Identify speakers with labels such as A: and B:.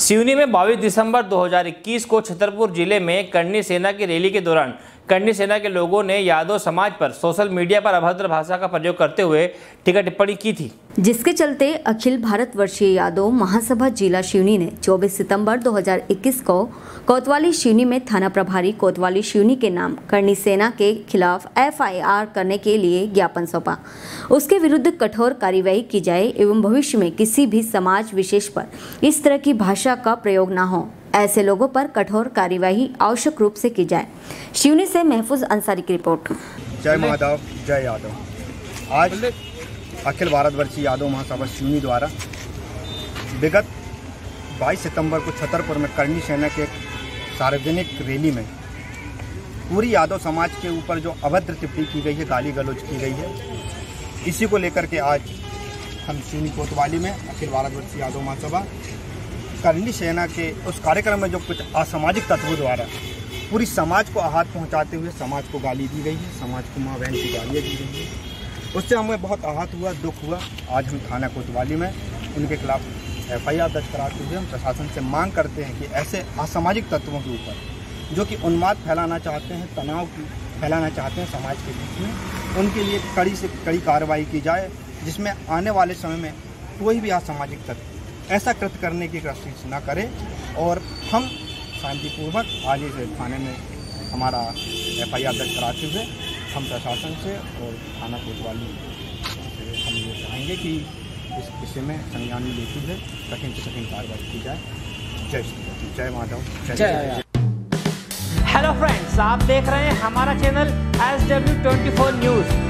A: सिवनी में 22 दिसंबर 2021 को छतरपुर ज़िले में करनी सेना की रैली के दौरान करनी सेना के लोगों ने यादव समाज पर, सोशल मीडिया पर अभद्र भाषा का प्रयोग करते हुए टीका टिप्पणी की थी।
B: जिसके चलते अखिल भारत वर्षीय यादव महासभा जिला शिवनी ने 24 सितंबर 2021 को कोतवाली शिवनी में थाना प्रभारी कोतवाली शिवनी के नाम करनी सेना के खिलाफ एफआईआर करने के लिए ज्ञापन सौंपा। उसके विरुद्ध कठोर कार्यवाही की जाए एवं भविष्य में किसी भी समाज विशेष पर इस तरह की भाषा का प्रयोग न हो। ऐसे लोगों पर कठोर कार्यवाही आवश्यक रूप से की जाए। शिवनी से महफूज अंसारी की रिपोर्ट।
C: जय माधव जय यादव। आज अखिल भारत वर्षीय यादव महासभा शिवनी द्वारा विगत 22 सितंबर को छतरपुर में करणी सेना के एक सार्वजनिक रैली में पूरी यादव समाज के ऊपर जो अभद्र टिप्पणी की गई है गाली गलौज की गई है इसी को लेकर के आज हम शिवनी कोतवाली में अखिल भारत वर्षीय यादव महासभा करनी सेना के उस कार्यक्रम में जो कुछ असामाजिक तत्वों द्वारा पूरी समाज को आहत पहुंचाते हुए समाज को गाली दी गई है, समाज को माँ बहन की गालियाँ दी गई है, उससे हमें बहुत आहत हुआ, दुख हुआ। आज हम थाना कोतवाली में उनके खिलाफ एफ़ आई आर दर्ज कराते हुए हम प्रशासन से मांग करते हैं कि ऐसे असामाजिक तत्वों के ऊपर, जो कि उन्माद फैलाना चाहते हैं, तनाव की फैलाना चाहते हैं समाज के बीच में, उनके लिए कड़ी से कड़ी कार्रवाई की जाए, जिसमें आने वाले समय में कोई भी असामाजिक तत्व ऐसा कृत करने की कोशिश न करें और हम शांतिपूर्वक आज इस थाने में हमारा एफ़ आई आर दर्ज कराते हुए हम प्रशासन से और थाना कोतवाली से हम ये चाहेंगे कि इस विषय में संज्ञान लेते हुए कठिन से कठिन कार्रवाई की जाए। जय श्री जय माधव। जय
A: हेलो फ्रेंड्स आप देख रहे हैं हमारा channel S W twenty four news